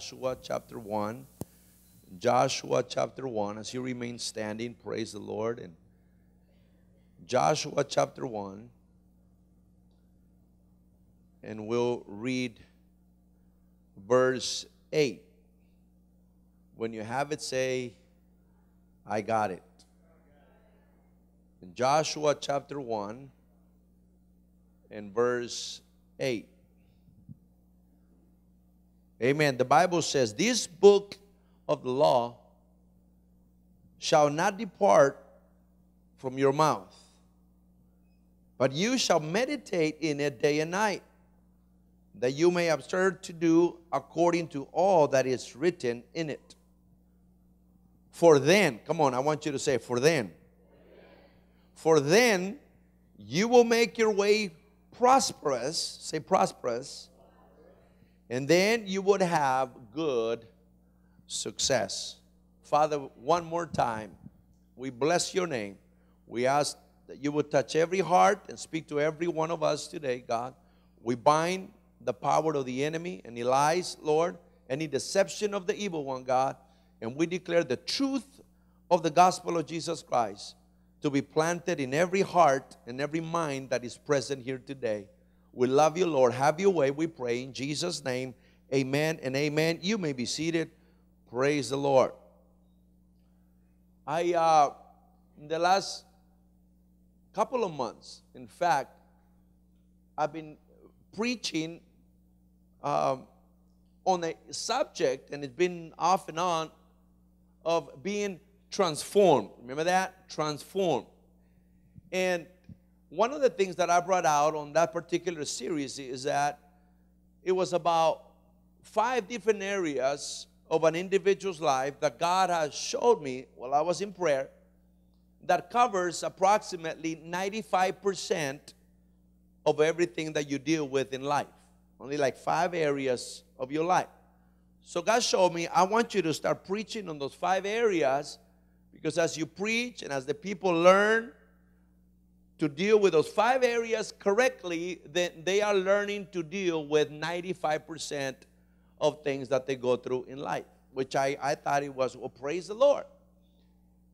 Joshua chapter 1. Joshua chapter 1, as you remain standing, praise the Lord. And Joshua chapter 1, and we'll read verse 8. When you have it, say, I got it. In Joshua chapter 1 and verse 8. Amen. The Bible says, This book of the law shall not depart from your mouth, but you shall meditate in it day and night, that you may observe to do according to all that is written in it. For then, come on, I want you to say, for then. For then you will make your way prosperous, say prosperous, and then you would have good success. Father, one more time, we bless your name. We ask that you would touch every heart and speak to every one of us today, God. We bind the power of the enemy, any lies, Lord, any deception of the evil one, God, and we declare the truth of the gospel of Jesus Christ to be planted in every heart and every mind that is present here today. We love you, Lord. Have your way, we pray. In Jesus' name, amen and amen. You may be seated. Praise the Lord. I, uh, in the last couple of months, in fact, I've been preaching um, on a subject, and it's been off and on, of being transformed. Remember that? Transformed. And one of the things that I brought out on that particular series is that it was about five different areas of an individual's life that God has showed me while I was in prayer that covers approximately 95% of everything that you deal with in life. Only like five areas of your life. So God showed me, I want you to start preaching on those five areas because as you preach and as the people learn to deal with those five areas correctly, then they are learning to deal with 95% of things that they go through in life, which I, I thought it was, well, praise the Lord.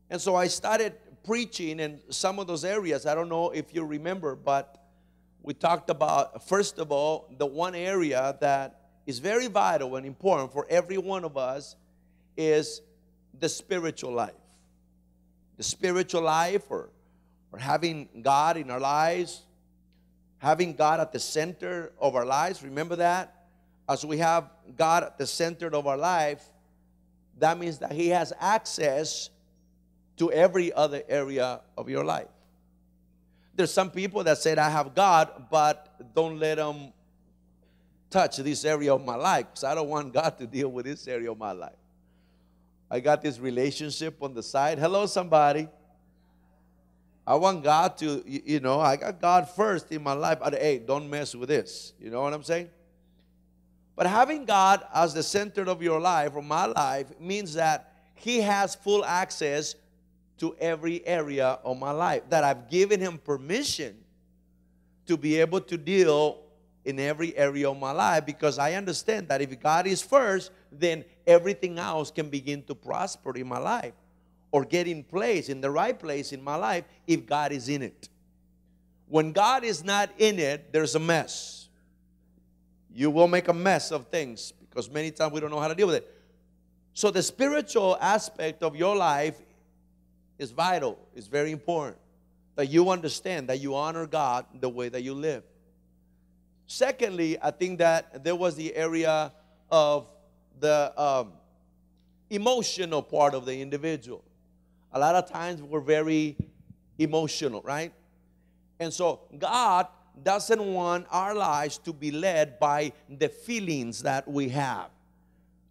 And so I started preaching in some of those areas. I don't know if you remember, but we talked about, first of all, the one area that is very vital and important for every one of us is the spiritual life the spiritual life or, or having God in our lives, having God at the center of our lives. Remember that? As we have God at the center of our life, that means that He has access to every other area of your life. There's some people that said, I have God, but don't let them touch this area of my life because I don't want God to deal with this area of my life. I got this relationship on the side. Hello, somebody. I want God to, you know, I got God first in my life. But hey, don't mess with this. You know what I'm saying? But having God as the center of your life or my life means that He has full access to every area of my life. That I've given Him permission to be able to deal in every area of my life because I understand that if God is first, then everything else can begin to prosper in my life or get in place, in the right place in my life, if God is in it. When God is not in it, there's a mess. You will make a mess of things because many times we don't know how to deal with it. So, the spiritual aspect of your life is vital, it's very important that you understand that you honor God the way that you live. Secondly, I think that there was the area of the um, emotional part of the individual. A lot of times we're very emotional, right? And so God doesn't want our lives to be led by the feelings that we have.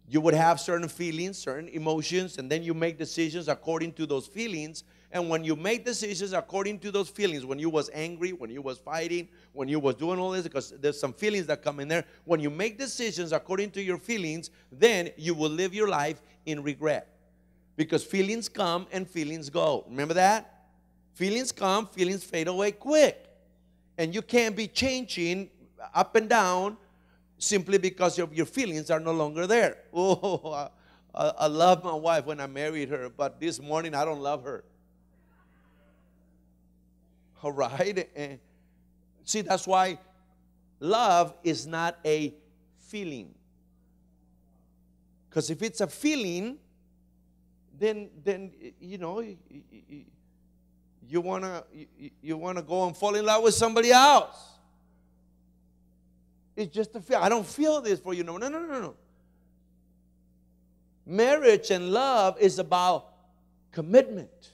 You would have certain feelings, certain emotions, and then you make decisions according to those feelings. And when you make decisions according to those feelings, when you was angry, when you was fighting, when you was doing all this, because there's some feelings that come in there. When you make decisions according to your feelings, then you will live your life in regret. Because feelings come and feelings go. Remember that? Feelings come, feelings fade away quick. And you can't be changing up and down simply because of your feelings are no longer there. Oh, I, I love my wife when I married her, but this morning I don't love her. All right? And see, that's why love is not a feeling. Because if it's a feeling, then then you know you wanna you, you wanna go and fall in love with somebody else. It's just a feel. I don't feel this for you. No, no, no, no, no. Marriage and love is about commitment.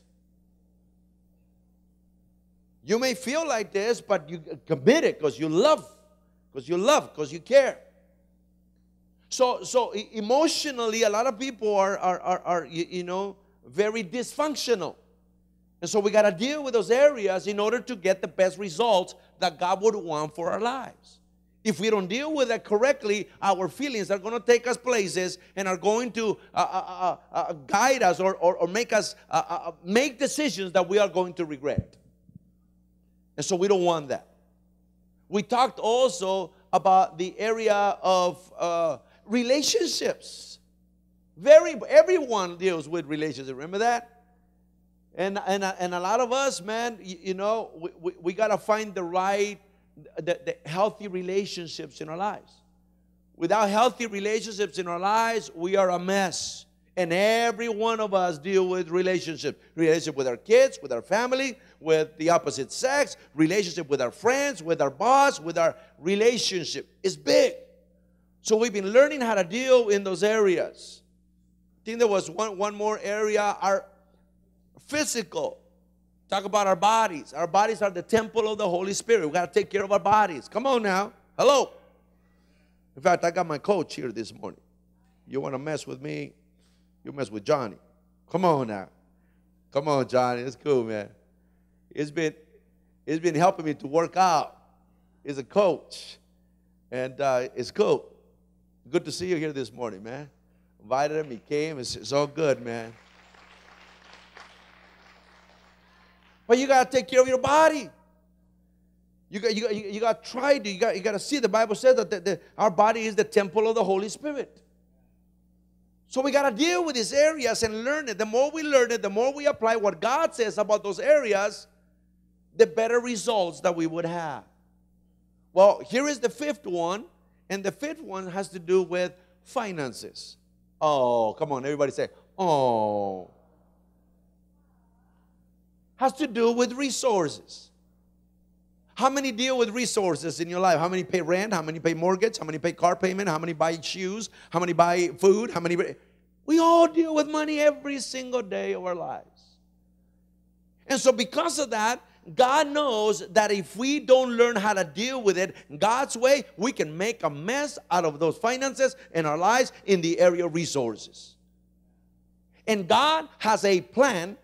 You may feel like this, but you commit it because you love, because you love, because you care. So, so emotionally, a lot of people are, are, are, are you know, very dysfunctional. And so we got to deal with those areas in order to get the best results that God would want for our lives. If we don't deal with that correctly, our feelings are going to take us places and are going to uh, uh, uh, uh guide us or, or, or make us uh, uh, make decisions that we are going to regret. And so we don't want that. We talked also about the area of relationships. Very, everyone deals with relationships. Remember that? And, and, and a lot of us, man, you, you know, we, we, we got to find the right, the, the healthy relationships in our lives. Without healthy relationships in our lives, we are a mess. And every one of us deal with relationship. Relationship with our kids, with our family, with the opposite sex, relationship with our friends, with our boss, with our relationship. It's big. So we've been learning how to deal in those areas. I think there was one, one more area, our physical. Talk about our bodies. Our bodies are the temple of the Holy Spirit. We got to take care of our bodies. Come on now. Hello. In fact, I got my coach here this morning. You want to mess with me? You mess with Johnny. Come on now. Come on, Johnny. It's cool, man. It's been it's been helping me to work out. He's a coach. And uh, it's cool. Good to see you here this morning, man. Invited him, he came. It's, it's all good, man. But you got to take care of your body. You got, you got, you got to try to, you got, you got to see. The Bible says that the, the, our body is the temple of the Holy Spirit. So we got to deal with these areas and learn it. The more we learn it, the more we apply what God says about those areas, the better results that we would have. Well, here is the fifth one and the fifth one has to do with finances. Oh, come on, everybody say, oh. Has to do with resources. How many deal with resources in your life? How many pay rent? How many pay mortgage? How many pay car payment? How many buy shoes? How many buy food? How many? We all deal with money every single day of our lives. And so, because of that, God knows that if we don't learn how to deal with it God's way, we can make a mess out of those finances in our lives in the area of resources. And God has a plan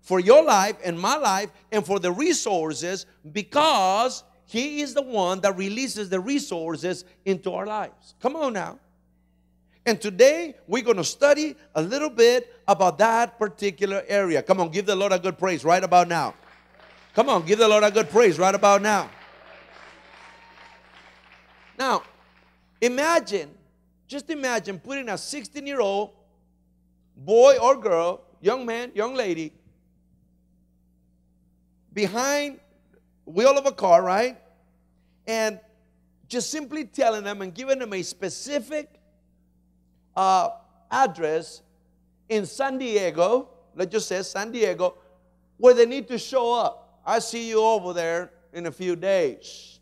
for your life and my life and for the resources because He is the one that releases the resources into our lives. Come on now. And today we're going to study a little bit about that particular area. Come on, give the Lord a good praise right about now. Come on, give the Lord a good praise right about now. Now, imagine, just imagine putting a 16 year old boy or girl, young man, young lady, behind wheel of a car, right? And just simply telling them and giving them a specific uh, address in San Diego, let's just say San Diego, where they need to show up. I see you over there in a few days.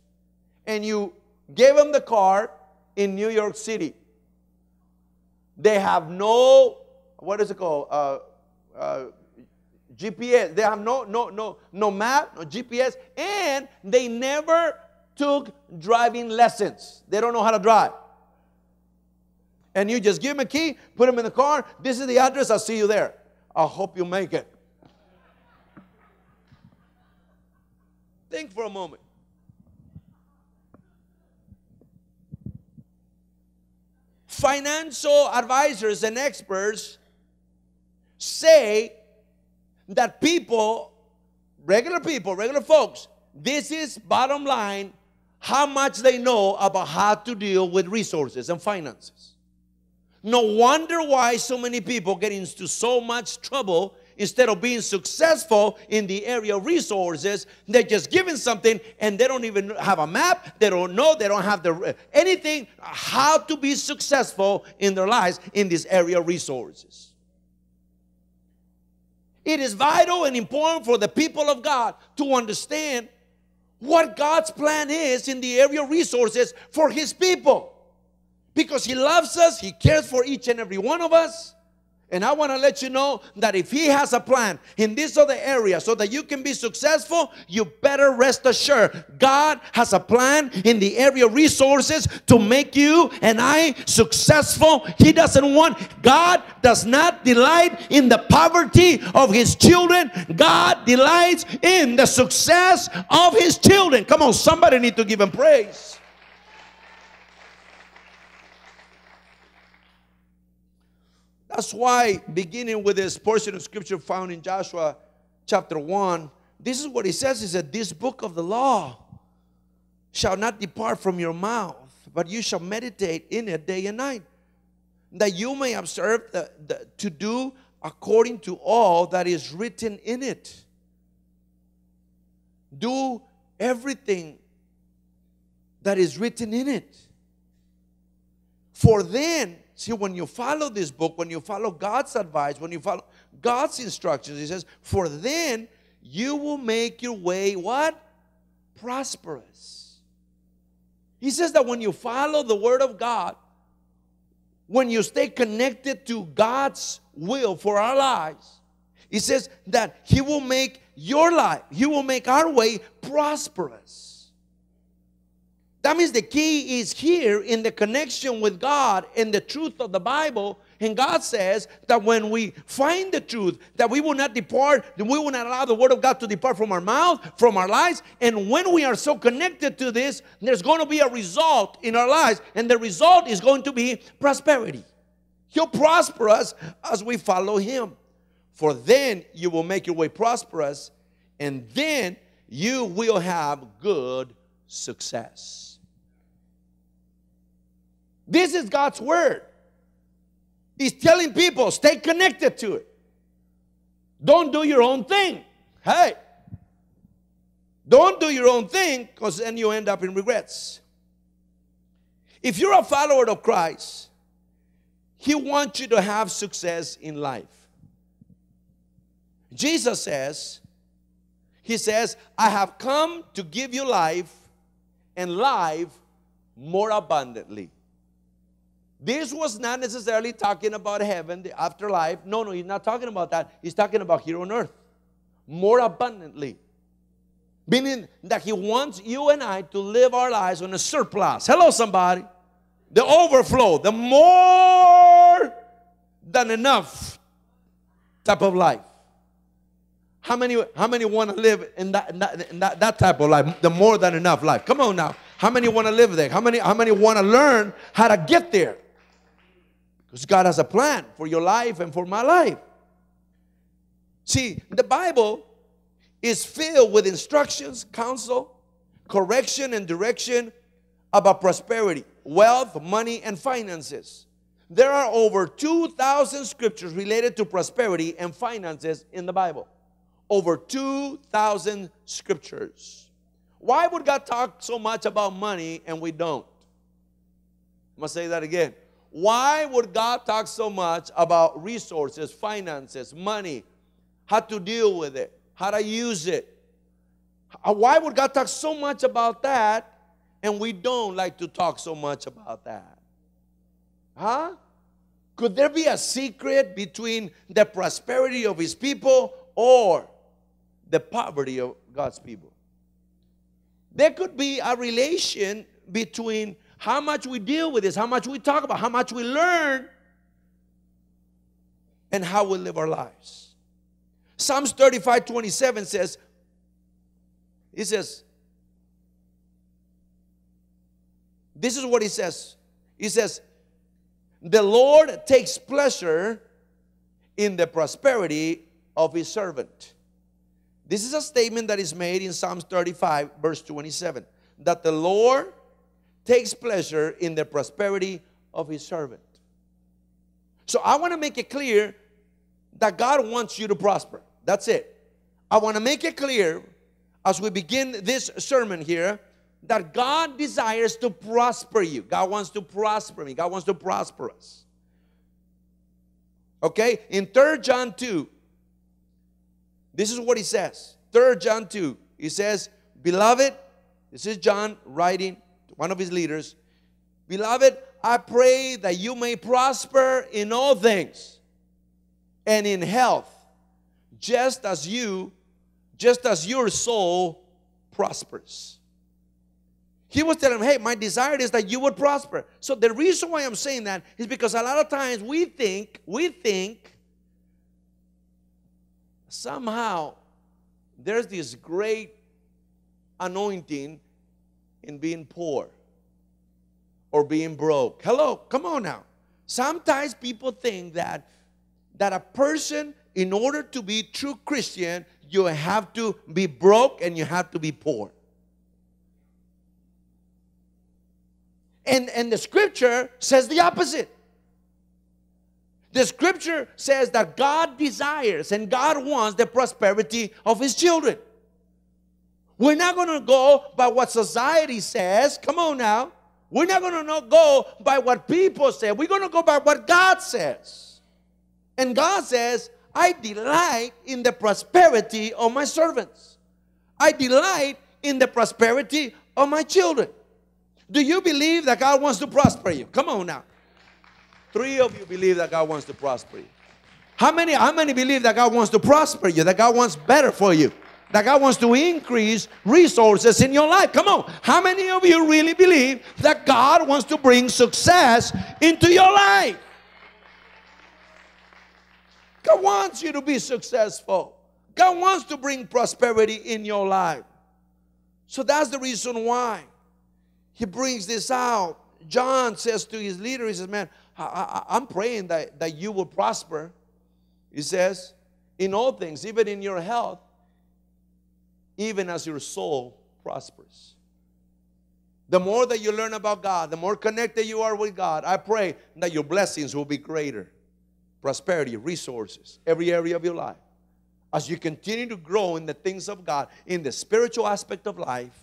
And you gave them the car in New York City. They have no, what is it called? Uh, uh, GPS. They have no, no, no, no map, no GPS, and they never took driving lessons. They don't know how to drive. And you just give them a key, put them in the car. This is the address. I'll see you there. I hope you make it. Think for a moment. Financial advisors and experts say that people, regular people, regular folks, this is bottom line, how much they know about how to deal with resources and finances. No wonder why so many people get into so much trouble instead of being successful in the area of resources. They're just given something and they don't even have a map. They don't know. They don't have the anything how to be successful in their lives in this area of resources. It is vital and important for the people of God to understand what God's plan is in the area of resources for His people. Because He loves us, He cares for each and every one of us. And I want to let you know that if He has a plan in this other area so that you can be successful, you better rest assured God has a plan in the area of resources to make you and I successful. He doesn't want, God does not delight in the poverty of His children. God delights in the success of His children. Come on, somebody need to give Him praise. That's why, beginning with this portion of scripture found in Joshua chapter 1, this is what he says. He said, This book of the law shall not depart from your mouth, but you shall meditate in it day and night, that you may observe the, the, to do according to all that is written in it. Do everything that is written in it. For then See, when you follow this book, when you follow God's advice, when you follow God's instructions, He says, For then you will make your way what? Prosperous. He says that when you follow the Word of God, when you stay connected to God's will for our lives, He says that He will make your life, He will make our way prosperous. That means the key is here in the connection with God and the truth of the Bible. And God says that when we find the truth, that we will not depart, that we will not allow the Word of God to depart from our mouth, from our lives. And when we are so connected to this, there's going to be a result in our lives. And the result is going to be prosperity. He'll prosper us as we follow Him. For then you will make your way prosperous, and then you will have good success. This is God's word. He's telling people, stay connected to it. Don't do your own thing. Hey, don't do your own thing because then you end up in regrets. If you're a follower of Christ, He wants you to have success in life. Jesus says, He says, I have come to give you life and life more abundantly. This was not necessarily talking about heaven, the afterlife. No, no, he's not talking about that. He's talking about here on earth more abundantly. Meaning that he wants you and I to live our lives on a surplus. Hello, somebody. The overflow, the more than enough type of life. How many, how many want to live in that, in that, in that, that type of life? The more than enough life. Come on now. How many want to live there? How many, how many want to learn how to get there? Because God has a plan for your life and for my life. See, the Bible is filled with instructions, counsel, correction, and direction about prosperity, wealth, money, and finances. There are over 2,000 scriptures related to prosperity and finances in the Bible. Over 2,000 scriptures. Why would God talk so much about money and we don't? I'm going to say that again. Why would God talk so much about resources, finances, money, how to deal with it, how to use it? Why would God talk so much about that and we don't like to talk so much about that? Huh? Could there be a secret between the prosperity of his people or the poverty of God's people? There could be a relation between how much we deal with this, how much we talk about, how much we learn, and how we live our lives. Psalms 35 27 says, He says, This is what he says. He says, The Lord takes pleasure in the prosperity of his servant. This is a statement that is made in Psalms 35, verse 27. that the Lord takes pleasure in the prosperity of his servant. So I want to make it clear that God wants you to prosper. That's it. I want to make it clear as we begin this sermon here that God desires to prosper you. God wants to prosper me. God wants to prosper us. Okay? In 3 John 2, this is what he says. 3 John 2, he says, Beloved, this is John writing one of his leaders. Beloved, I pray that you may prosper in all things and in health, just as you, just as your soul prospers. He was telling him, hey, my desire is that you would prosper. So the reason why I'm saying that is because a lot of times we think, we think somehow there's this great anointing in being poor or being broke. Hello, come on now. Sometimes people think that that a person in order to be true Christian, you have to be broke and you have to be poor. And, and the scripture says the opposite. The scripture says that God desires and God wants the prosperity of his children. We're not going to go by what society says. Come on now. We're not going to go by what people say. We're going to go by what God says. And God says, I delight in the prosperity of my servants. I delight in the prosperity of my children. Do you believe that God wants to prosper you? Come on now. Three of you believe that God wants to prosper you. How many, how many believe that God wants to prosper you? That God wants better for you? That God wants to increase resources in your life? Come on. How many of you really believe that God wants to bring success into your life? God wants you to be successful. God wants to bring prosperity in your life. So that's the reason why he brings this out. John says to his leader, he says, Man, I, am praying that, that you will prosper. He says, in all things, even in your health, even as your soul prospers. The more that you learn about God, the more connected you are with God, I pray that your blessings will be greater. Prosperity, resources, every area of your life. As you continue to grow in the things of God, in the spiritual aspect of life,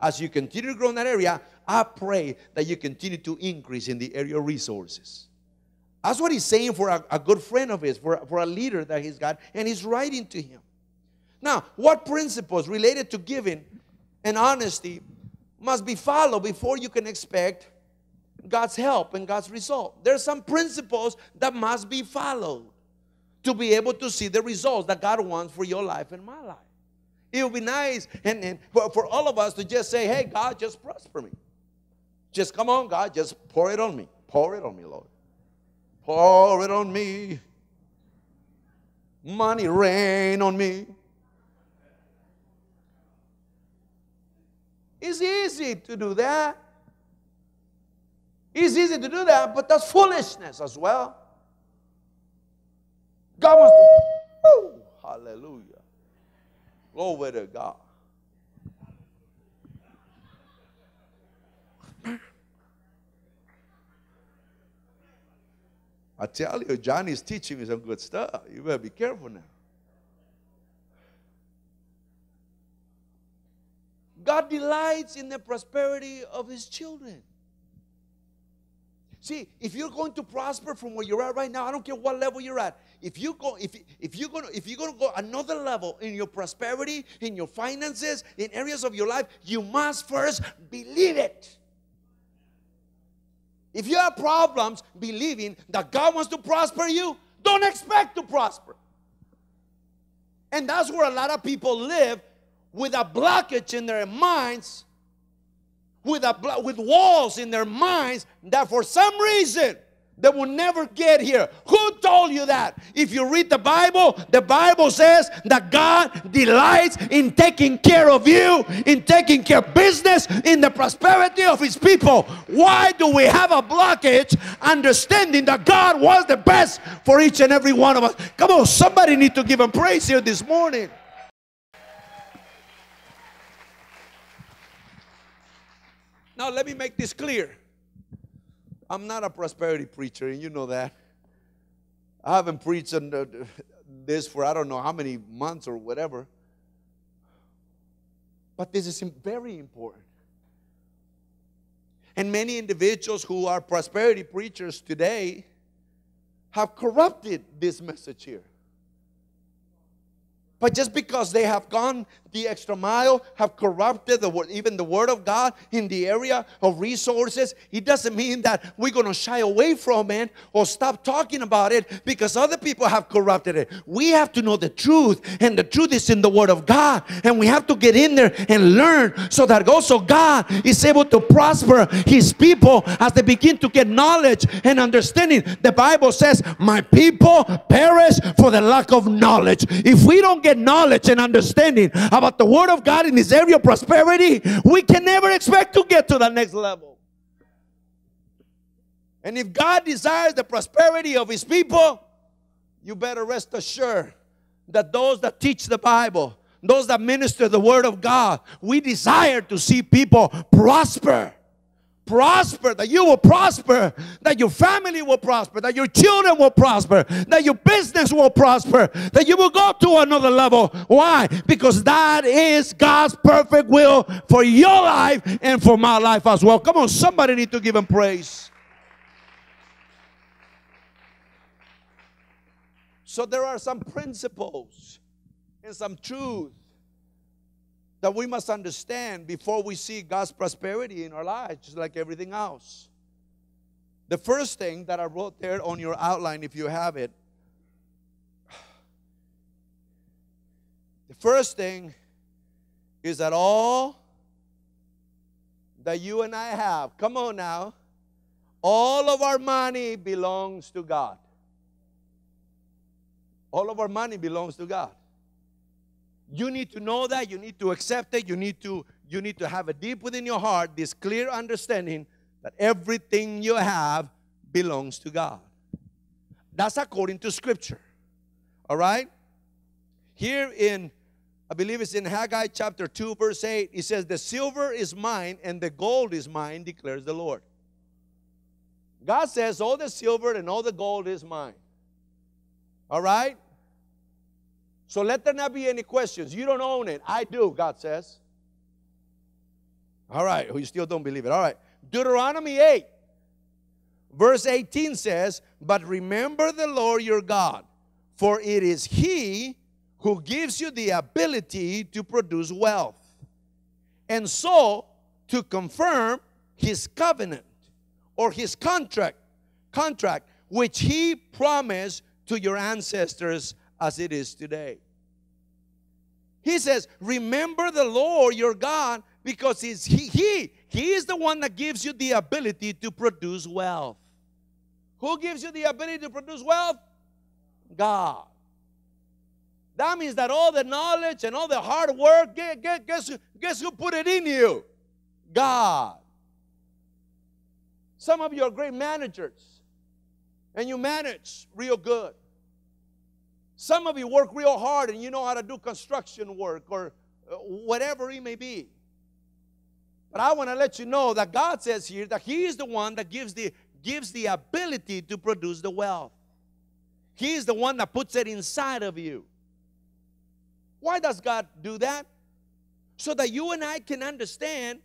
as you continue to grow in that area, I pray that you continue to increase in the area of resources. That's what he's saying for a, a good friend of his, for, for a leader that he's got, and he's writing to him. Now, what principles related to giving and honesty must be followed before you can expect God's help and God's result? There are some principles that must be followed to be able to see the results that God wants for your life and my life. It would be nice and, and for, for all of us to just say, hey, God, just prosper me. Just come on, God, just pour it on me. Pour it on me, Lord. Pour it on me. Money rain on me. It's easy to do that. It's easy to do that, but that's foolishness as well. God wants to. Oh, hallelujah. Glory to God. I tell you, Johnny's teaching me some good stuff. You better be careful now. God delights in the prosperity of his children. See, if you're going to prosper from where you're at right now, I don't care what level you're at. If you go, if if you're gonna if you're gonna go another level in your prosperity, in your finances, in areas of your life, you must first believe it. If you have problems believing that God wants to prosper you, don't expect to prosper. And that's where a lot of people live with a blockage in their minds, with, a, with walls in their minds that for some reason they will never get here. Who told you that? If you read the Bible, the Bible says that God delights in taking care of you, in taking care of business, in the prosperity of His people. Why do we have a blockage understanding that God was the best for each and every one of us? Come on, somebody need to give Him praise here this morning. Now, let me make this clear. I'm not a prosperity preacher, and you know that. I haven't preached on this for I don't know how many months or whatever. But this is very important. And many individuals who are prosperity preachers today have corrupted this message here. But just because they have gone the extra mile, have corrupted the word, even the word of God in the area of resources, it doesn't mean that we're going to shy away from it or stop talking about it because other people have corrupted it. We have to know the truth, and the truth is in the word of God. And we have to get in there and learn so that also God is able to prosper his people as they begin to get knowledge and understanding. The Bible says, My people perish for the lack of knowledge. If we don't get knowledge and understanding about the Word of God in this area of prosperity, we can never expect to get to the next level. And if God desires the prosperity of His people, you better rest assured that those that teach the Bible, those that minister the Word of God, we desire to see people prosper prosper, that you will prosper, that your family will prosper, that your children will prosper, that your business will prosper, that you will go to another level. Why? Because that is God's perfect will for your life and for my life as well. Come on, somebody need to give him praise. So there are some principles and some truth that we must understand before we see God's prosperity in our lives, just like everything else. The first thing that I wrote there on your outline, if you have it, the first thing is that all that you and I have, come on now, all of our money belongs to God. All of our money belongs to God. You need to know that, you need to accept it, you need to you need to have a deep within your heart this clear understanding that everything you have belongs to God. That's according to scripture. All right? Here in I believe it's in Haggai chapter 2 verse 8 it says the silver is mine and the gold is mine declares the Lord. God says all the silver and all the gold is mine. All right? So let there not be any questions. You don't own it. I do, God says. All right. Oh, you still don't believe it. All right. Deuteronomy 8, verse 18 says, But remember the Lord your God, for it is He who gives you the ability to produce wealth. And so, to confirm His covenant or His contract, contract which He promised to your ancestors as it is today. He says, Remember the Lord your God because he's, he, he, he is the one that gives you the ability to produce wealth. Who gives you the ability to produce wealth? God. That means that all the knowledge and all the hard work, guess, guess, who put it in you? God. Some of you are great managers and you manage real good. Some of you work real hard and you know how to do construction work or uh, whatever it may be. But I want to let you know that God says here that He is the one that gives the, gives the ability to produce the wealth. He is the one that puts it inside of you. Why does God do that? So that you and I can understand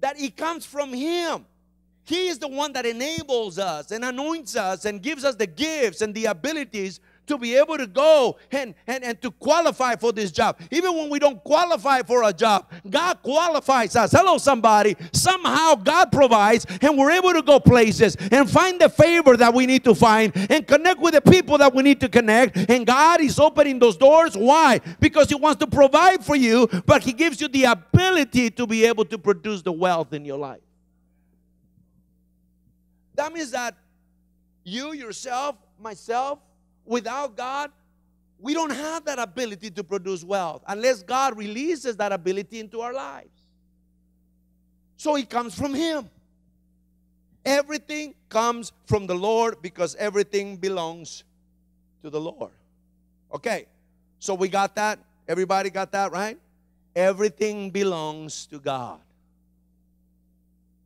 that it comes from Him. He is the one that enables us and anoints us and gives us the gifts and the abilities to be able to go and, and, and to qualify for this job. Even when we don't qualify for a job, God qualifies us. Hello, somebody. Somehow God provides, and we're able to go places and find the favor that we need to find and connect with the people that we need to connect. And God is opening those doors. Why? Because He wants to provide for you, but He gives you the ability to be able to produce the wealth in your life. That means that you yourself, myself, without God, we don't have that ability to produce wealth unless God releases that ability into our lives. So it comes from Him. Everything comes from the Lord because everything belongs to the Lord. Okay, so we got that. Everybody got that, right? Everything belongs to God.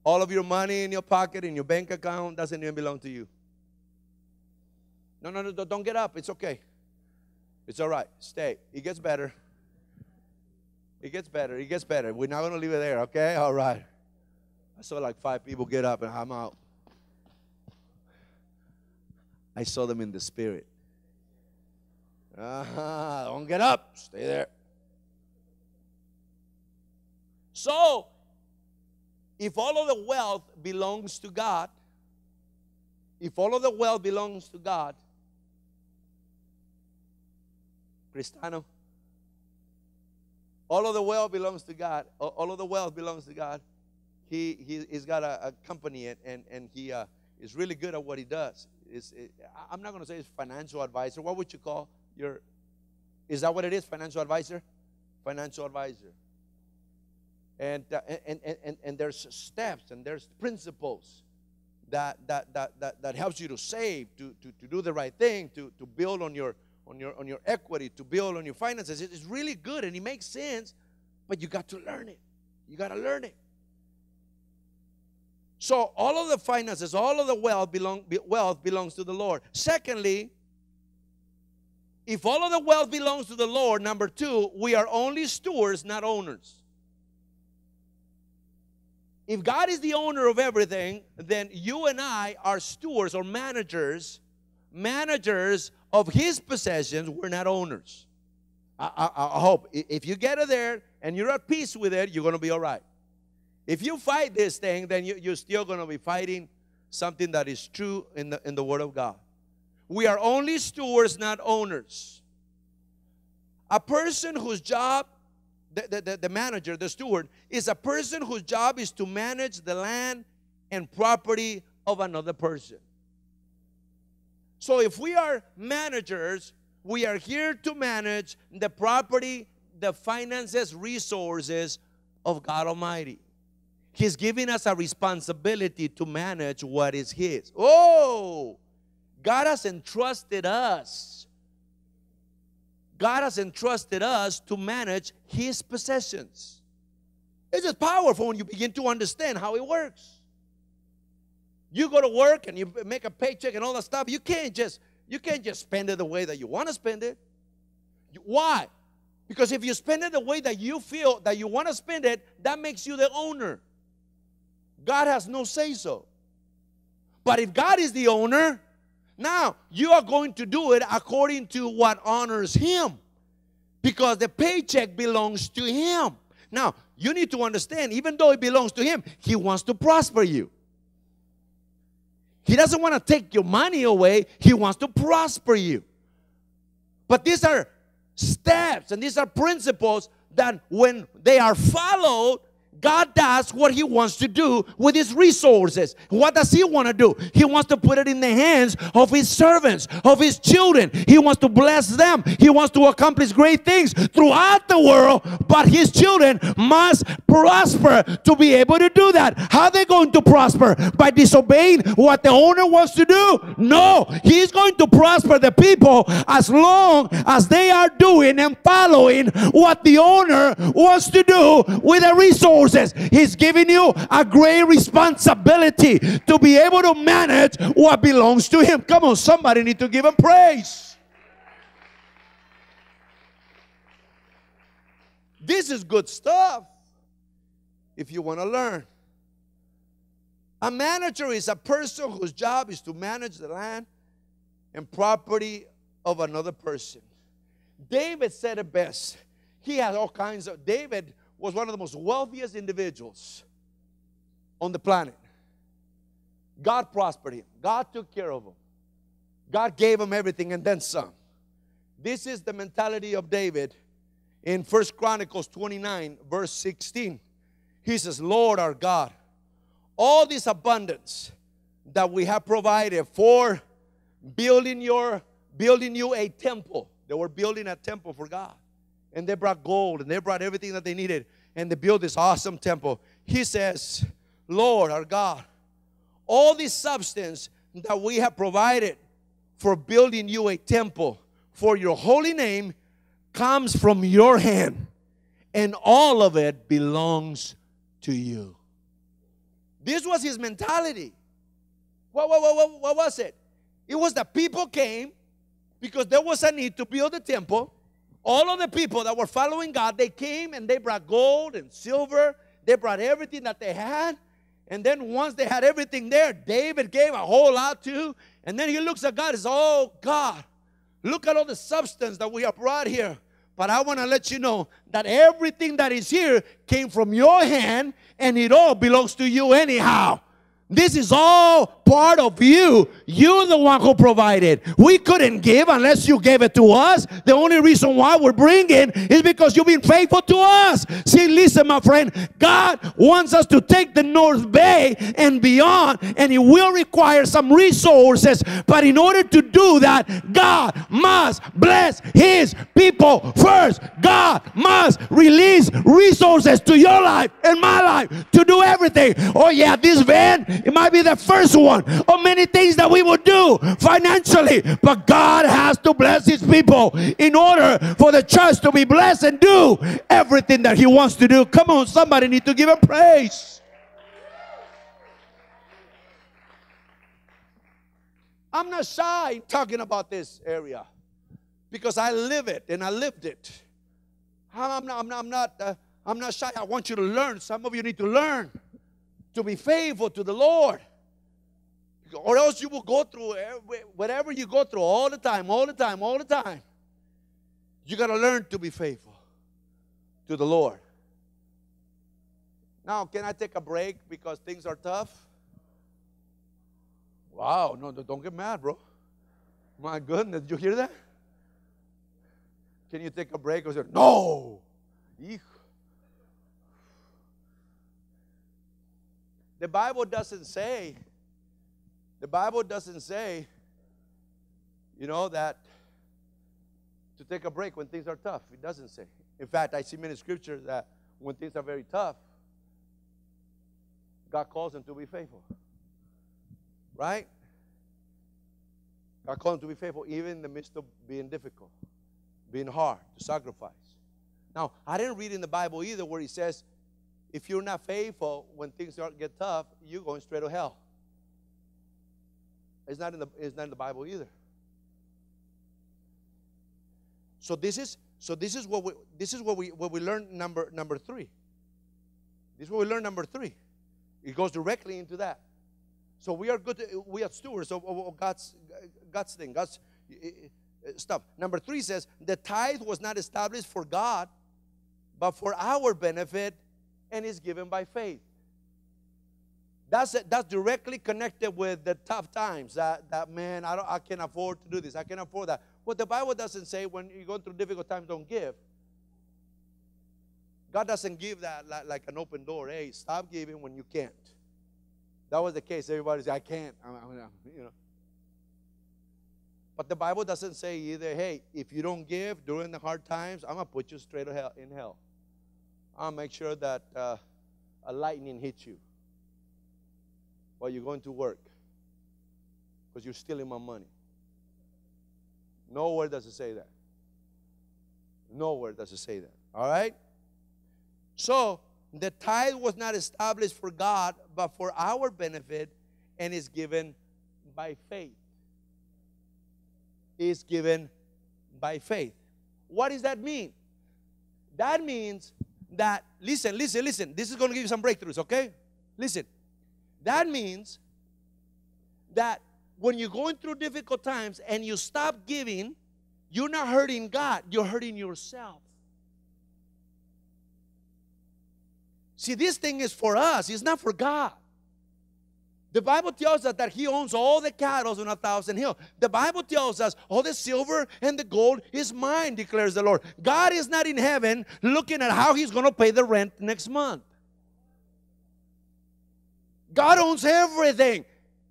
All of your money in your pocket, in your bank account, doesn't even belong to you. No, no, no, don't get up. It's okay. It's all right. Stay. It gets better. It gets better. It gets better. We're not going to leave it there, okay? All right. I saw like five people get up and I'm out. I saw them in the spirit. Uh-huh. Don't get up. Stay there. So, if all of the wealth belongs to God, if all of the wealth belongs to God, Cristano, all of the wealth belongs to God. All of the wealth belongs to God. He, he, he's got a, a company and, and, and he uh, is really good at what he does. It, I'm not going to say he's financial advisor. What would you call your, is that what it is, financial advisor? Financial advisor. And, uh, and, and, and, and there's steps and there's principles that, that, that, that, that helps you to save, to, to, to do the right thing, to, to build on your, on, your, on your equity, to build on your finances. It's really good and it makes sense, but you got to learn it. You got to learn it. So all of the finances, all of the wealth, belong, wealth belongs to the Lord. Secondly, if all of the wealth belongs to the Lord, number two, we are only stewards, not owners. If God is the owner of everything, then you and I are stewards or managers, managers of His possessions. We're not owners. I, I, I hope if you get it there and you're at peace with it, you're going to be all right. If you fight this thing, then you, you're still going to be fighting something that is true in the, in the Word of God. We are only stewards, not owners. A person whose job the, the, the manager, the steward, is a person whose job is to manage the land and property of another person. So if we are managers, we are here to manage the property, the finances, resources of God Almighty. He's giving us a responsibility to manage what is His. Oh, God has entrusted us God has entrusted us to manage His possessions. It's just powerful when you begin to understand how it works. You go to work and you make a paycheck and all that stuff. You can't just you can't just spend it the way that you want to spend it. Why? Because if you spend it the way that you feel that you want to spend it, that makes you the owner. God has no say so. But if God is the owner, now, you are going to do it according to what honors Him because the paycheck belongs to Him. Now, you need to understand, even though it belongs to Him, He wants to prosper you. He doesn't want to take your money away, He wants to prosper you. But these are steps and these are principles that when they are followed, God does what He wants to do with His resources. What does He want to do? He wants to put it in the hands of His servants, of His children. He wants to bless them. He wants to accomplish great things throughout the world, but His children must prosper to be able to do that. How are they going to prosper? By disobeying what the owner wants to do? No, He's going to prosper the people as long as they are doing and following what the owner wants to do with the resources Moses, He's giving you a great responsibility to be able to manage what belongs to Him. Come on, somebody need to give Him praise. This is good stuff if you want to learn. A manager is a person whose job is to manage the land and property of another person. David said it best. He had all kinds of, David was one of the most wealthiest individuals on the planet. God prospered him. God took care of him. God gave him everything and then some. This is the mentality of David in First Chronicles 29, verse 16. He says, Lord our God, all this abundance that we have provided for building your building you a temple. They were building a temple for God and they brought gold and they brought everything that they needed and they built this awesome temple. He says, Lord our God, all this substance that we have provided for building you a temple for your holy name comes from your hand, and all of it belongs to you. This was his mentality. What, what, what, what, was it? It was that people came because there was a need to build the temple. All of the people that were following God, they came and they brought gold and silver. They brought everything that they had. And then once they had everything there, David gave a whole lot too. And then he looks at God and says, Oh, God, look at all the substance that we have brought here. But I want to let you know that everything that is here came from your hand and it all belongs to you anyhow. This is all part of you. You're the one who provided. We couldn't give unless you gave it to us. The only reason why we're bringing is because you've been faithful to us. See, listen, my friend, God wants us to take the North Bay and beyond, and it will require some resources. But in order to do that, God must bless His people first. God must release resources to your life and my life to do everything. Oh, yeah, this van, it might be the first one of many things that we would do financially. But God has to bless His people in order for the church to be blessed and do everything that He wants to do. Come on, somebody need to give Him praise. I'm not shy talking about this area because I live it and I lived it. I'm not, I'm not, I'm not, uh, I'm not shy. I want you to learn. Some of you need to learn to be faithful to the Lord or else you will go through whatever you go through all the time, all the time, all the time. You got to learn to be faithful to the Lord. Now, can I take a break because things are tough? Wow, no, don't get mad, bro. My goodness, did you hear that? Can you take a break? Or say, no. The Bible doesn't say the Bible doesn't say, you know, that to take a break when things are tough. It doesn't say. In fact, I see many scriptures that when things are very tough, God calls them to be faithful. Right? God calls them to be faithful even in the midst of being difficult, being hard, to sacrifice. Now, I didn't read in the Bible either where he says, if you're not faithful when things get tough, you're going straight to hell. It's not in the, not in the Bible either. So this is so this is what we this is what we what we learn number number three. This is what we learn number three. It goes directly into that. So we are good. We are stewards of, of God's God's thing, God's eh, eh, eh, stuff. Number three says the tithe was not established for God, but for our benefit, and is given by faith. That's, that's directly connected with the tough times. That, that man, I, don't, I can't afford to do this. I can't afford that. What the Bible doesn't say when you're going through difficult times, don't give. God doesn't give that like, like an open door. Hey, stop giving when you can't. That was the case. Everybody said, I can't. I'm, I'm, you know. But the Bible doesn't say either, hey, if you don't give during the hard times, I'm going to put you straight to hell, in hell. I'll make sure that uh, a lightning hits you while you're going to work because you're stealing my money. Nowhere does it say that. Nowhere does it say that. All right? So, the tithe was not established for God, but for our benefit, and is given by faith. Is given by faith. What does that mean? That means that, listen, listen, listen. This is going to give you some breakthroughs, okay? Listen. That means that when you're going through difficult times and you stop giving, you're not hurting God, you're hurting yourself. See, this thing is for us, it's not for God. The Bible tells us that He owns all the cattle on a thousand hills. The Bible tells us all the silver and the gold is mine, declares the Lord. God is not in heaven looking at how He's going to pay the rent next month. God owns everything.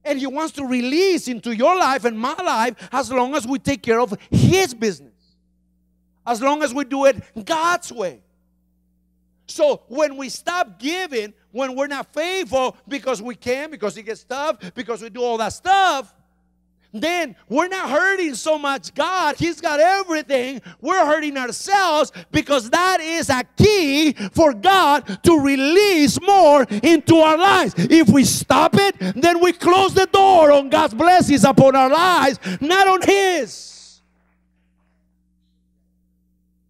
And He wants to release into your life and my life as long as we take care of His business. As long as we do it God's way. So when we stop giving, when we're not faithful because we can, because it gets tough, because we do all that stuff, then we're not hurting so much God. He's got everything. We're hurting ourselves because that is a key for God to release more into our lives. If we stop it, then we close the door on God's blessings upon our lives, not on His.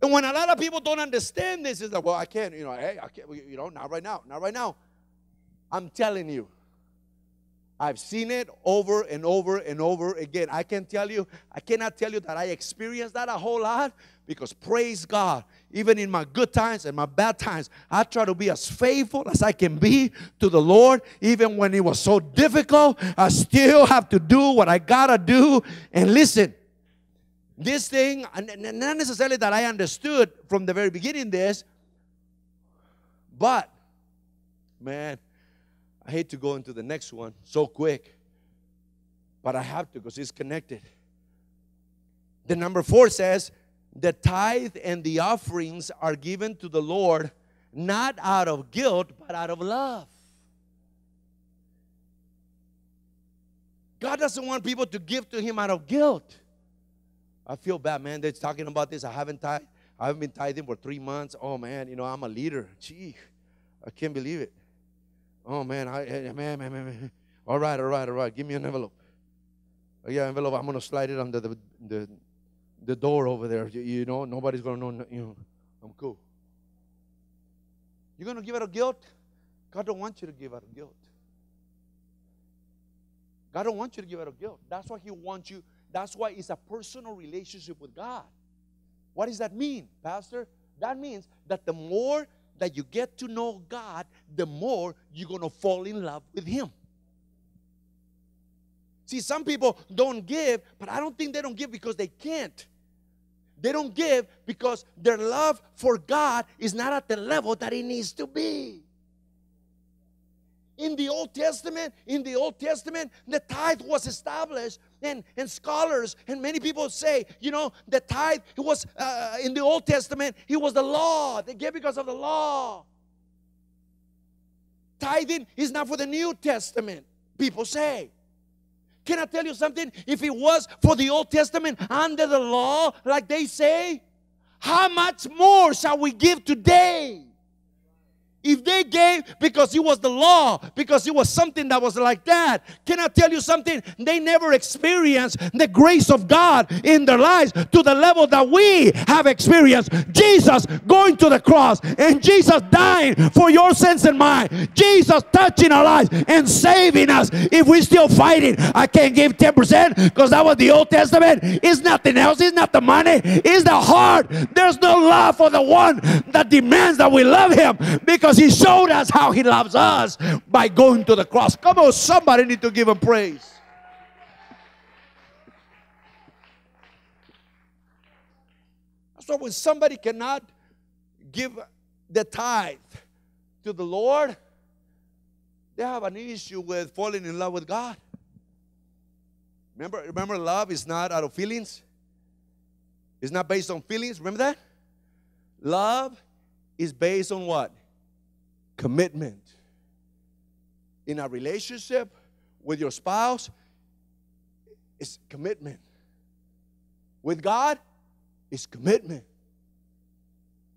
And when a lot of people don't understand this, it's like, well, I can't, you know, hey, I can't, you know, not right now, not right now. I'm telling you, I've seen it over and over and over again. I can tell you, I cannot tell you that I experienced that a whole lot because praise God, even in my good times and my bad times, I try to be as faithful as I can be to the Lord. Even when it was so difficult, I still have to do what I gotta do. And listen, this thing, not necessarily that I understood from the very beginning, this, but man, I hate to go into the next one so quick, but I have to because it's connected. The number four says, the tithe and the offerings are given to the Lord not out of guilt, but out of love. God doesn't want people to give to Him out of guilt. I feel bad, man. They're talking about this. I haven't tithe. I haven't been tithing for three months. Oh man, you know I'm a leader. Gee, I can't believe it. Oh man, I eh, eh, man, man, man, man. All right, all right, all right. Give me an envelope. Oh, yeah, envelope. I'm gonna slide it under the the, the door over there. You, you know, nobody's gonna know. You know, I'm cool. You're gonna give out of guilt. God don't want you to give out of guilt. God don't want you to give out of guilt. That's why He wants you. That's why it's a personal relationship with God. What does that mean, Pastor? That means that the more that you get to know God, the more you're going to fall in love with Him. See, some people don't give, but I don't think they don't give because they can't. They don't give because their love for God is not at the level that it needs to be. In the Old Testament, in the Old Testament, the tithe was established, and, and scholars and many people say, you know, the tithe it was uh, in the Old Testament, it was the law. They gave because of the law. Tithing is not for the New Testament, people say. Can I tell you something? If it was for the Old Testament under the law, like they say, how much more shall we give today? If they gave because it was the law, because it was something that was like that, can I tell you something? They never experienced the grace of God in their lives to the level that we have experienced. Jesus going to the cross and Jesus dying for your sins and mine. Jesus touching our lives and saving us. If we're still fighting, I can't give 10% because that was the Old Testament. It's nothing else. It's not the money. It's the heart. There's no love for the one that demands that we love him because because he showed us how he loves us by going to the cross. Come on, somebody need to give him praise. So when somebody cannot give the tithe to the Lord, they have an issue with falling in love with God. Remember, remember, love is not out of feelings. It's not based on feelings. Remember that? Love is based on what? Commitment. In a relationship with your spouse, it's commitment. With God, it's commitment.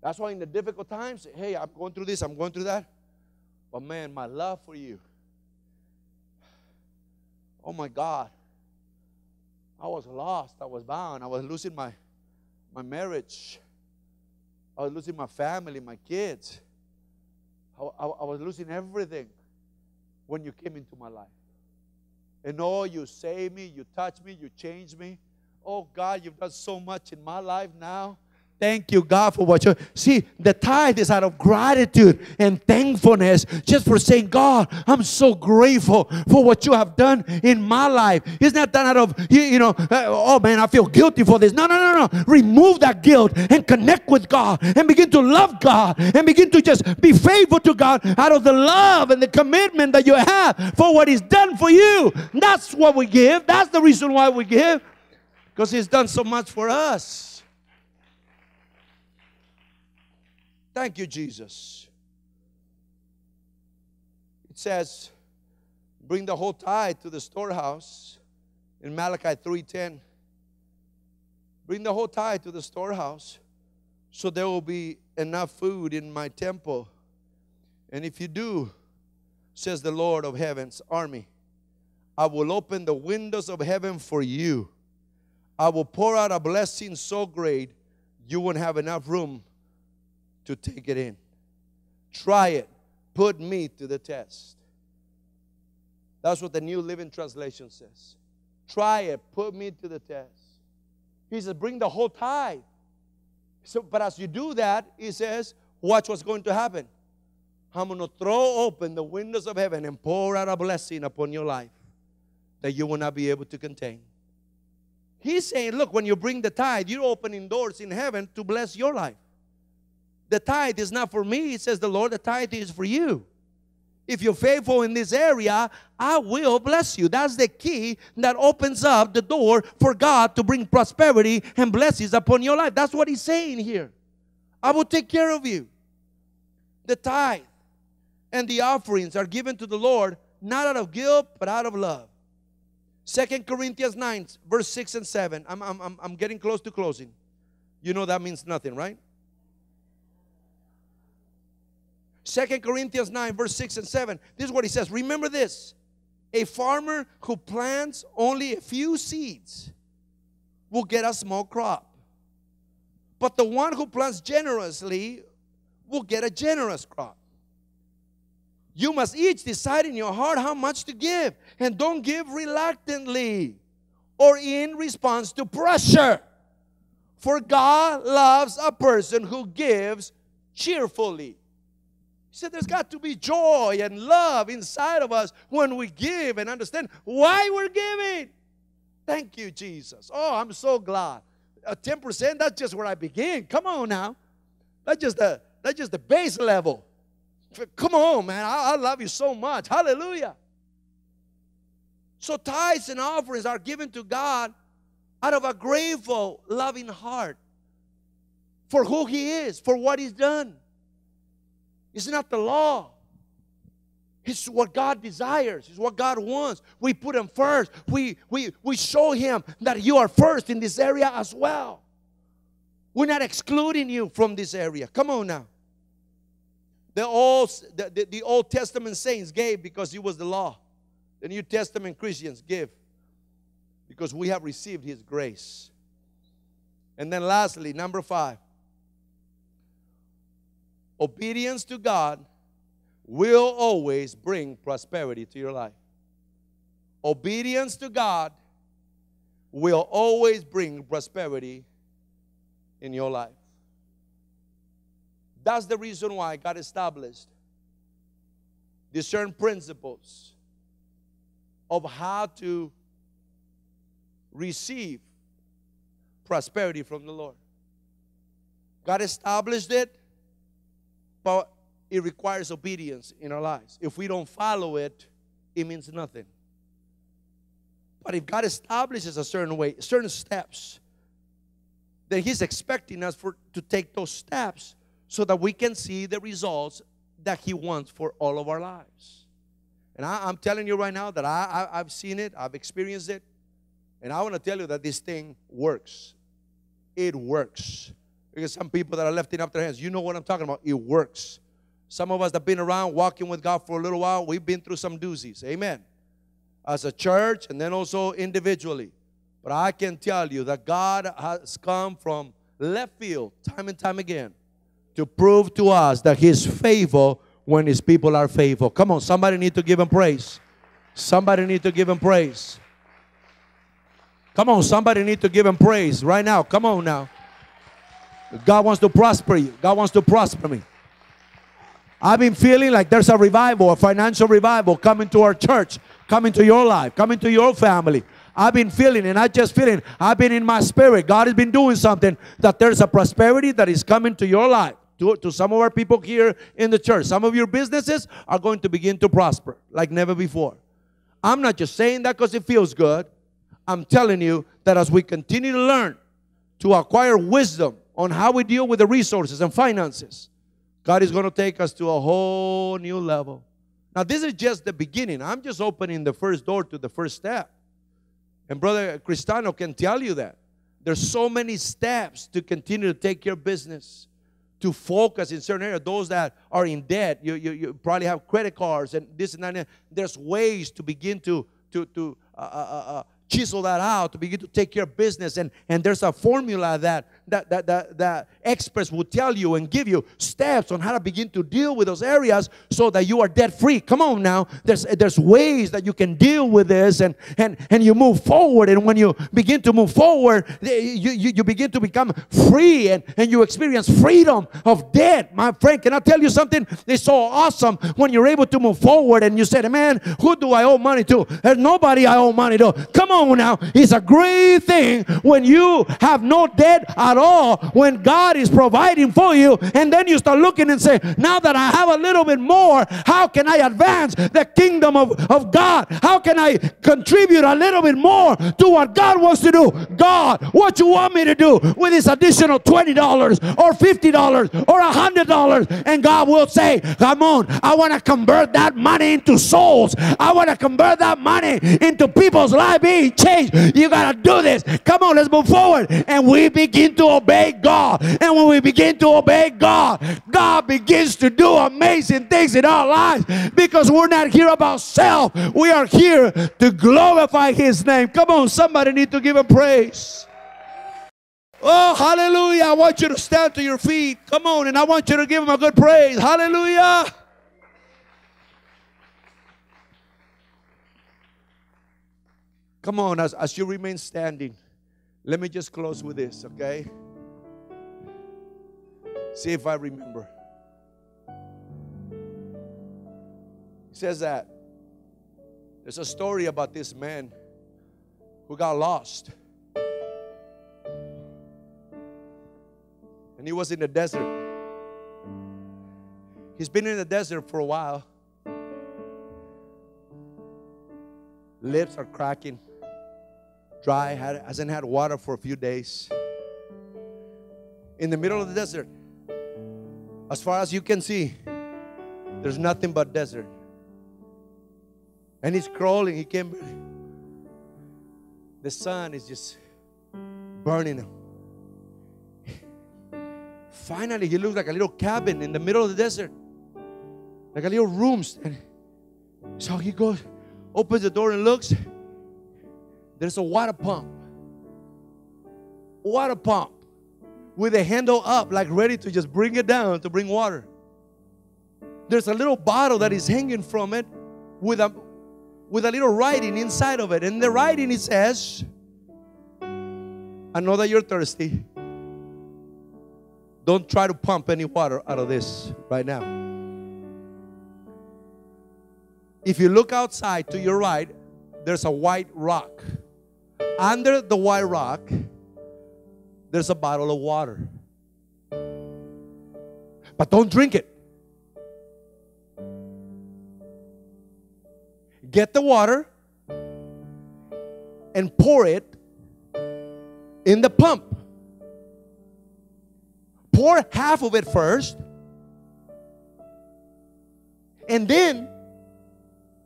That's why in the difficult times, hey, I'm going through this, I'm going through that. But man, my love for you. Oh my God. I was lost. I was bound. I was losing my, my marriage. I was losing my family, my kids. I, I, was losing everything when you came into my life. And oh, you saved me, you touched me, you changed me. Oh God, you've done so much in my life now. Thank you, God, for what you see. The tithe is out of gratitude and thankfulness, just for saying, God, I'm so grateful for what you have done in my life. It's not done out of you, know, uh, oh man, I feel guilty for this. No, no, no, no. Remove that guilt and connect with God and begin to love God and begin to just be faithful to God out of the love and the commitment that you have for what He's done for you. That's what we give. That's the reason why we give, because He's done so much for us. Thank you, Jesus. It says, bring the whole tithe to the storehouse in Malachi 3:10. Bring the whole tithe to the storehouse, so there will be enough food in my temple. And if you do, says the Lord of heaven's army, I will open the windows of heaven for you. I will pour out a blessing so great you won't have enough room to take it in. Try it. Put me to the test. That's what the New Living Translation says. Try it. Put me to the test. He says, bring the whole tithe. So, but as you do that, he says, watch what's going to happen. I'm going to throw open the windows of heaven and pour out a blessing upon your life that you will not be able to contain. He's saying, look, when you bring the tithe, you're opening doors in heaven to bless your life. The tithe is not for me, It says the Lord, the tithe is for you. If you're faithful in this area, I will bless you. That's the key that opens up the door for God to bring prosperity and blessings upon your life. That's what he's saying here. I will take care of you. The tithe and the offerings are given to the Lord not out of guilt, but out of love. Second Corinthians 9, verse 6 and 7. I'm, I'm, I'm getting close to closing. You know that means nothing, right? Second Corinthians 9, verse 6 and 7. This is what he says. Remember this a farmer who plants only a few seeds will get a small crop. But the one who plants generously will get a generous crop. You must each decide in your heart how much to give. And don't give reluctantly or in response to pressure. For God loves a person who gives cheerfully. He said there's got to be joy and love inside of us when we give and understand why we're giving. Thank you, Jesus. Oh, I'm so glad. A 10%, that's just where I begin. Come on now. That's just the that's just the base level. Come on, man. I, I love you so much. Hallelujah. So tithes and offerings are given to God out of a grateful, loving heart for who He is, for what He's done. It's not the law. It's what God desires. It's what God wants. We put Him first. We, we, we show Him that you are first in this area as well. We're not excluding you from this area. Come on now. The Old, the, the, the Old Testament saints gave because it was the law. The New Testament Christians give because we have received His grace. And then, lastly, number five obedience to God will always bring prosperity to your life. Obedience to God will always bring prosperity in your life. That's the reason why God established discern principles of how to receive prosperity from the Lord. God established it, but it requires obedience in our lives. If we don't follow it, it means nothing. But if God establishes a certain way, certain steps, then He's expecting us for to take those steps so that we can see the results that He wants for all of our lives. And I, am telling you right now that I, I, I've seen it, I've experienced it, and I want to tell you that this thing works. It works. Because some people that are lifting up their hands, you know what I'm talking about. It works. Some of us that have been around walking with God for a little while, we've been through some doozies. Amen. As a church and then also individually. But I can tell you that God has come from left field time and time again to prove to us that He's faithful when His people are faithful. Come on, somebody need to give Him praise. Somebody need to give Him praise. Come on, somebody need to give Him praise right now. Come on now. God wants to prosper you. God wants to prosper me. I've been feeling like there's a revival, a financial revival coming to our church, coming to your life, coming to your family. I've been feeling, and I just feeling, I've been in my spirit. God has been doing something that there's a prosperity that is coming to your life to, to some of our people here in the church. Some of your businesses are going to begin to prosper like never before. I'm not just saying that because it feels good. I'm telling you that as we continue to learn to acquire wisdom on how we deal with the resources and finances, God is going to take us to a whole new level. Now, this is just the beginning. I'm just opening the first door to the first step. And Brother Cristano can tell you that. There's so many steps to continue to take your business, to focus in certain areas. Those that are in debt, you, you, you probably have credit cards and this and that. There's ways to begin to, to, to uh, uh, uh, chisel that out to begin to take care of business and and there's a formula that that that that, that experts will tell you and give you steps on how to begin to deal with those areas so that you are debt free. Come on now. There's there's ways that you can deal with this and and and you move forward. And when you begin to move forward you you, you begin to become free and and you experience freedom of debt. My friend can i tell you something? It's so awesome when you're able to move forward and you say man who do i owe money to? There's nobody i owe money to. Come on now. It's a great thing when you have no debt all, when God is providing for you, and then you start looking and say, Now that I have a little bit more, how can I advance the kingdom of, of God? How can I contribute a little bit more to what God wants to do? God, what you want me to do with this additional $20 or $50 or $100? And God will say, Come on, I want to convert that money into souls. I want to convert that money into people's lives being change. You got to do this. Come on, let's move forward. And we begin to obey God. And when we begin to obey God, God begins to do amazing things in our lives because we're not here about self. We are here to glorify His name. Come on, somebody need to give Him praise. Oh, hallelujah. I want you to stand to your feet. Come on, and I want you to give him a good praise. Hallelujah. Come on, as, as you remain standing, let me just close with this, okay? See if I remember. He says that there's a story about this man who got lost. And he was in the desert. He's been in the desert for a while. Lips are cracking dry, had, hasn't had water for a few days. In the middle of the desert, as far as you can see, there's nothing but desert. And he's crawling, he can't The sun is just burning him. Finally, he looks like a little cabin in the middle of the desert, like a little room. so he goes, opens the door and looks there's a water pump. Water pump with a handle up, like ready to just bring it down to bring water. There's a little bottle that is hanging from it with a with a little writing inside of it. And the writing it says, I know that you're thirsty. Don't try to pump any water out of this right now. If you look outside to your right, there's a white rock under the white rock, there's a bottle of water. But don't drink it. Get the water and pour it in the pump. Pour half of it first. And then,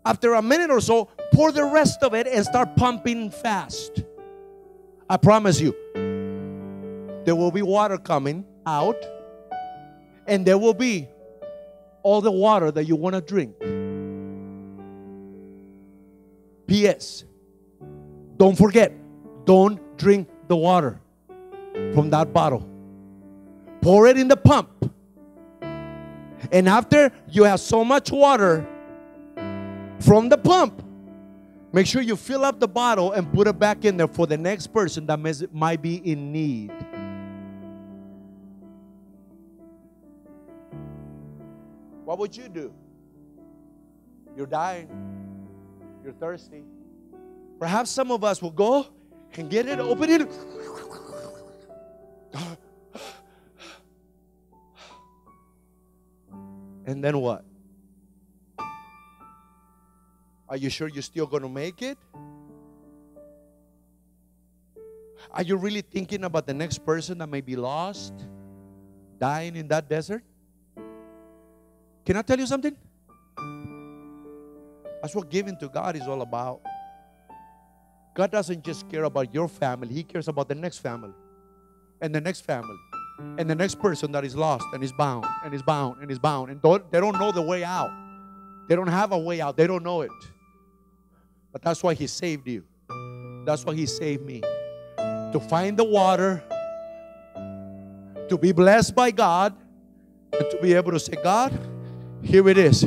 after a minute or so, pour the rest of it and start pumping fast. I promise you, there will be water coming out, and there will be all the water that you want to drink. P.S. Don't forget, don't drink the water from that bottle. Pour it in the pump. And after you have so much water from the pump, Make sure you fill up the bottle and put it back in there for the next person that might be in need. What would you do? You're dying. You're thirsty. Perhaps some of us will go and get it, open it. And then what? Are you sure you're still going to make it? Are you really thinking about the next person that may be lost, dying in that desert? Can I tell you something? That's what giving to God is all about. God doesn't just care about your family, He cares about the next family and the next family and the next person that is lost and is bound and is bound and is bound and don't, they don't know the way out. They don't have a way out, they don't know it. But that's why He saved you. That's why He saved me. To find the water, to be blessed by God, and to be able to say, God, here it is.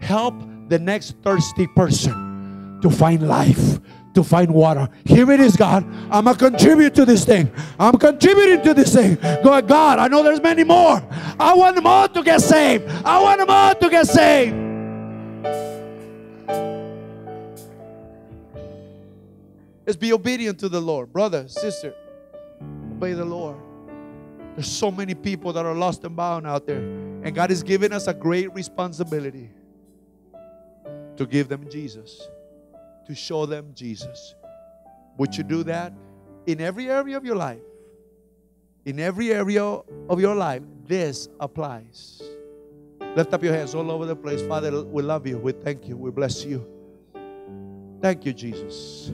Help the next thirsty person to find life, to find water. Here it is, God. I'm gonna contribute to this thing. I'm contributing to this thing. Go, God, I know there's many more. I want them all to get saved. I want them all to get saved. Let's be obedient to the Lord. Brother, sister, obey the Lord. There's so many people that are lost and bound out there. And God is giving us a great responsibility to give them Jesus, to show them Jesus. Would you do that in every area of your life? In every area of your life, this applies. Lift up your hands all over the place. Father, we love you. We thank you. We bless you. Thank you, Jesus.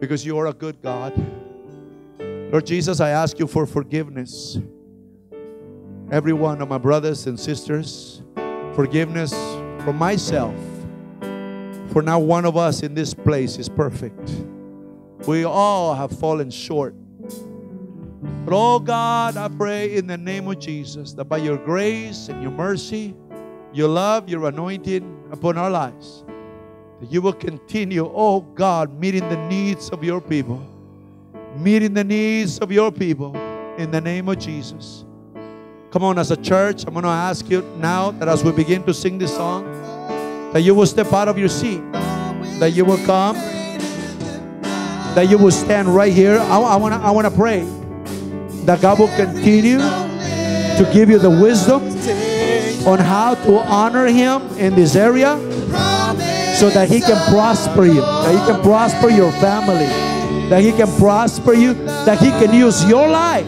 Because you are a good God. Lord Jesus, I ask you for forgiveness. Every one of my brothers and sisters, forgiveness for myself. For not one of us in this place is perfect. We all have fallen short. But oh God, I pray in the name of Jesus that by your grace and your mercy, your love, your anointing upon our lives, that you will continue, oh God, meeting the needs of your people meeting the needs of your people in the name of Jesus. Come on, as a church, I'm going to ask you now that as we begin to sing this song, that you will step out of your seat, that you will come, that you will stand right here. I, I want to I wanna pray that God will continue to give you the wisdom on how to honor Him in this area so that He can prosper you, that He can prosper your family that He can prosper you, that He can use your life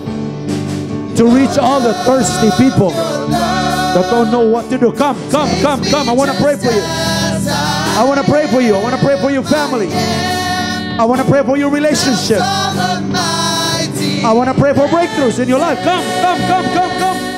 to reach all the thirsty people that don't know what to do. Come, come, come, come. I want to pray for you. I want to pray for you. I want to pray for your family. I want to pray for your relationship. I want to pray for breakthroughs in your life. Come, come, come, come, come.